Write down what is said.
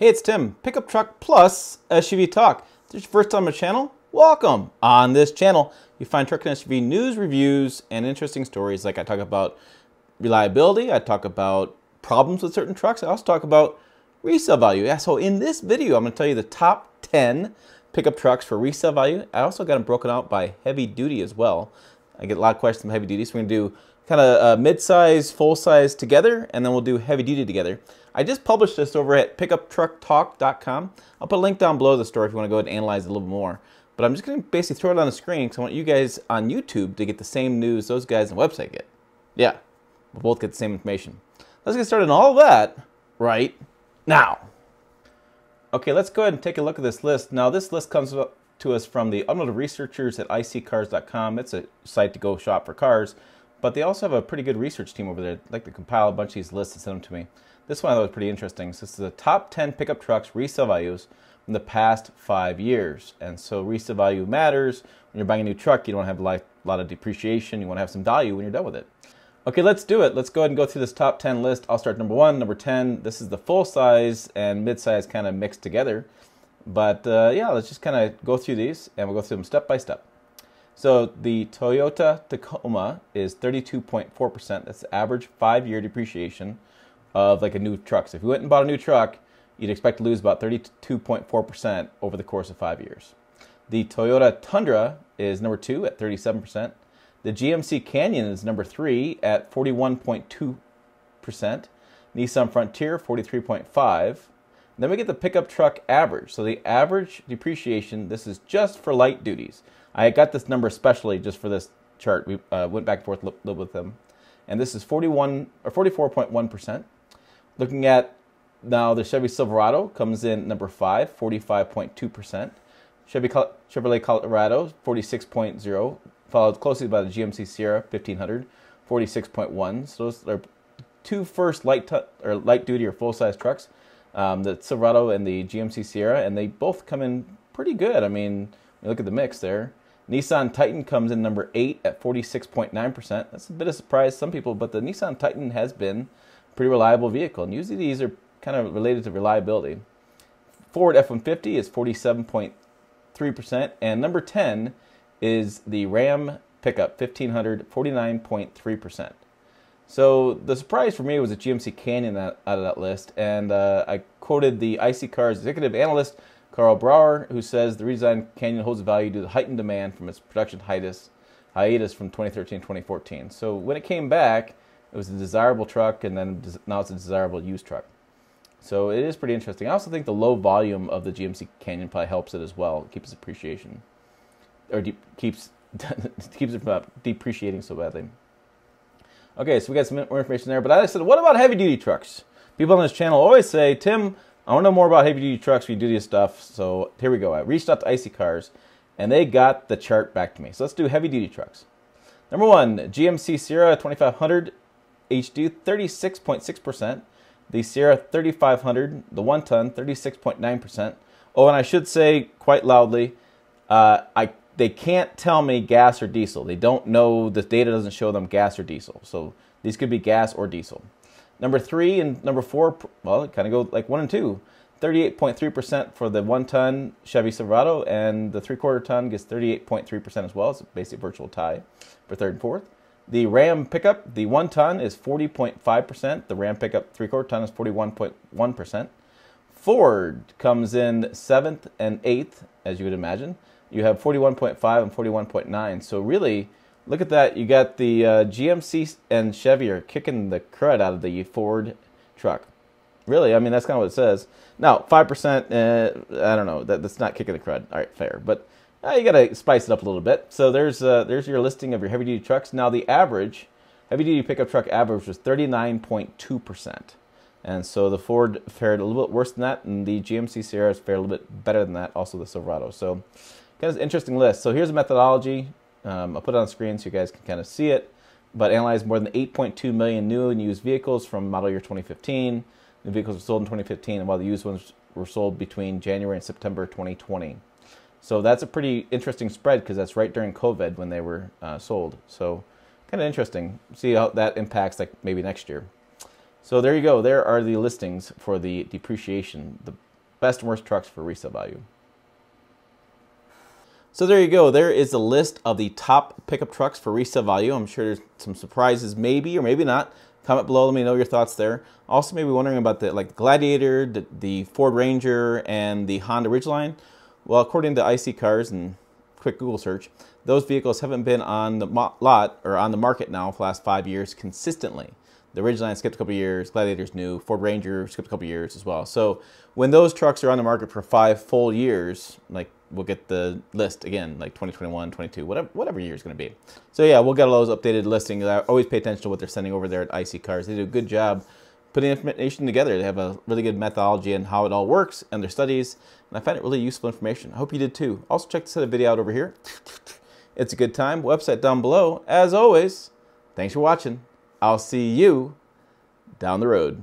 Hey, it's Tim, Pickup Truck Plus SUV Talk. If this is your first time on the channel, welcome. On this channel, you find truck and SUV news, reviews, and interesting stories. Like I talk about reliability, I talk about problems with certain trucks, I also talk about resale value. Yeah, so in this video, I'm to tell you the top 10 pickup trucks for resale value. I also got them broken out by heavy duty as well. I get a lot of questions on heavy duty, so we're to do kind of uh, mid-size, full-size together, and then we'll do heavy duty together. I just published this over at pickuptrucktalk.com. I'll put a link down below the store if you want to go ahead and analyze it a little more. But I'm just to basically throw it on the screen because I want you guys on YouTube to get the same news those guys on the website get. Yeah, we'll both get the same information. Let's get started on all that right now. Okay, let's go ahead and take a look at this list. Now, this list comes to us from the automotive researchers at iSeeCars.com. It's a site to go shop for cars, but they also have a pretty good research team over there. I'd like to compile a bunch of these lists and send them to me. This one I thought was pretty interesting. So this is the top 10 pickup trucks resale values from the past five years. And so resale value matters. When you're buying a new truck, you don't have a lot of depreciation. You want to have some value when you're done with it. Okay, let's do it. Let's go ahead and go through this top 10 list. I'll start number one, number 10. This is the full size and mid size kind of mixed together. But uh, yeah, let's just kind of go through these and we'll go through them step by step. So the Toyota Tacoma is 32.4%. That's the average five year depreciation of like a new truck. So if you went and bought a new truck, you'd expect to lose about 32.4% over the course of five years. The Toyota Tundra is number two at 37%. The GMC Canyon is number three at 41.2%. Nissan Frontier, 43.5. Then we get the pickup truck average. So the average depreciation, this is just for light duties. I got this number especially just for this chart. We uh, went back and forth with them. And this is 41 or 44.1%. Looking at now the Chevy Silverado comes in number five, 45.2%. Chevy Chevrolet Colorado, 46.0, followed closely by the GMC Sierra 1500, 46.1. So those are two first light or light duty or full size trucks, um, the Silverado and the GMC Sierra, and they both come in pretty good. I mean, look at the mix there. Nissan Titan comes in number eight at 46.9%. That's a bit of a surprise to some people, but the Nissan Titan has been pretty reliable vehicle. And usually these are kind of related to reliability. Ford F-150 is 47.3%. And number 10 is the Ram pickup, 1500, 49.3%. So the surprise for me was the GMC Canyon out of that list. And uh, I quoted the iSeeCars' executive analyst, Karl Brauer, who says the redesigned Canyon holds value due to heightened demand from its production hiatus, hiatus from 2013-2014. So when it came back, it was a desirable truck, and then now it's a desirable used truck. So it is pretty interesting. I also think the low volume of the GMC Canyon probably helps it as well. Keeps appreciation, or de- keeps keeps it from depreciating so badly. Okay, so we got some more information there. But I said, what about heavy duty trucks? People on this channel always say, Tim, I want to know more about heavy duty trucks. We do stuff. So here we go. I reached out to iSeeCars and they got the chart back to me. So let's do heavy duty trucks. Number one, GMC Sierra 2500 HD 36.6%. The Sierra 3500, the one ton, 36.9%. Oh, and I should say quite loudly, uh, I they can't tell me gas or diesel. They don't know the data doesn't show them gas or diesel. So these could be gas or diesel. Number three and number four, well, it kind of go like one and two. 38.3% for the one ton Chevy Silverado, and the three quarter ton gets 38.3% as well. It's a basic virtual tie for third and fourth. The Ram pickup, the one ton is 40.5%. The Ram pickup three quarter ton is 41.1%. Ford comes in seventh and eighth, as you would imagine. You have 41.5 and 41.9. So really, look at that. You got the uh, GMC and Chevy are kicking the crud out of the Ford truck. Really, I mean that's kind of what it says. Now, five percent. Uh, I don't know. That, that's not kicking the crud. All right, fair, but uh, you got to spice it up a little bit. So there's uh, there's your listing of your heavy duty trucks. Now the average heavy duty pickup truck average was 39.2 percent, and so the Ford fared a little bit worse than that, and the GMC Sierra fared a little bit better than that. Also the Silverado. So kind of interesting list. So here's a methodology. Um, I'll put it on screen so you guys can kind of see it. But analyzed more than 8.2 million new and used vehicles from model year 2015. The vehicles were sold in 2015, and while the used ones were sold between January and September 2020. So that's a pretty interesting spread because that's right during COVID when they were uh, sold. So kind of interesting. See how that impacts like maybe next year. So there you go. There are the listings for the depreciation, the best and worst trucks for resale value. So there you go. There is a list of the top pickup trucks for resale value. I'm sure there's some surprises, maybe or maybe not. Comment below. Let me know your thoughts there. Also, maybe wondering about the like Gladiator, the, the Ford Ranger, and the Honda Ridgeline. Well, according to iSeeCars and quick Google search, those vehicles haven't been on the lot or on the market now for the last five years consistently. The Ridgeline skipped a couple years, Gladiator's new, Ford Ranger skipped a couple years as well. So when those trucks are on the market for five full years, like we'll get the list again, like 2021, 22, whatever, whatever year is going to be. So yeah, we'll get all those updated listings. I always pay attention to what they're sending over there at iSeeCars. They do a good job putting information together. They have a really good methodology and how it all works and their studies. And I find it really useful information. I hope you did too. Also check this other video out over here. It's a good time. Website down below. As always, thanks for watching. I'll see you down the road.